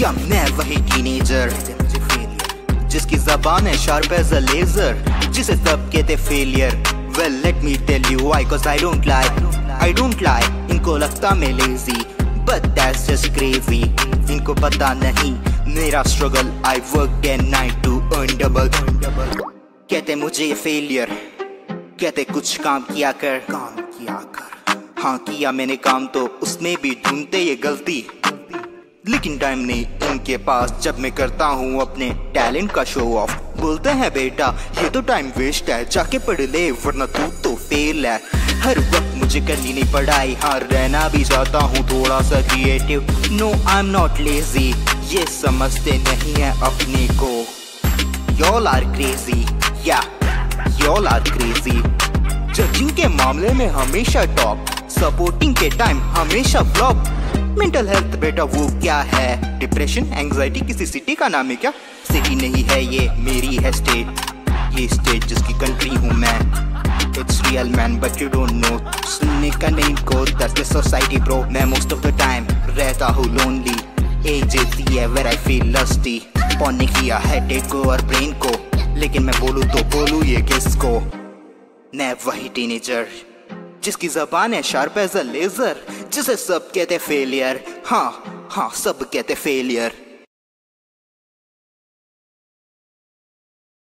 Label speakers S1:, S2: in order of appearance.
S1: या मैं वही टीनेजर जिसकी जबान है शार्प एज अ लेजर जिसे सब कहते failure well let me tell you why cause I don't lie I don't lie, इनको लगता मैं lazy but that's just crazy इनको पता नहीं, मेरा struggle work day and night to earn double कहते मुझे फेलियर कहते कुछ काम किया कर। काम किया कर। हाँ किया मैंने काम तो उसमें भी ढूंढते ये गलती। लेकिन टाइम नहीं इनके पास जब मैं करता हूँ अपने टैलेंट का शो ऑफ़, बोलते हैं, बेटा, ये तो टाइम वेस्ट है, जाके पढ़ ले, वरना तू तो फेल है। हर वक्त मुझे करनी नहीं पढ़ाई हाँ रहना भी चाहता हूँ, थोड़ा सा creative no I am not lazy ये समझते नहीं है अपने को। योल आर क्रेजी या योल आर क्रेजी जजिंग के मामले में हमेशा टॉप सपोर्टिंग के टाइम हमेशा फ्लॉप मेंटल हेल्थ बेटा वो क्या है? डिप्रेशन एंजाइटी किसी सिटी का नाम है क्या? सिटी नहीं है ये, मेरी है स्टेट ये स्टेट जिसकी कंट्री हूँ मैं। It's real man but you don't know सुनने का नहीं को दैट्स द सोसाइटी ब्रो मैं मोस्ट ऑफ़ द टाइम रहता हूँ lonely as is ever I feel lusty पौने किया हेडेक को और ब्रेन को। लेकिन मैं बोलूँ तो बोलूँ ये किसको? मैं वही टीनेजर जिसकी जबान है शार्प एज अ लेजर, जिसे सब कहते फेलियर हाँ हाँ सब कहते फेलियर